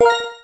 What?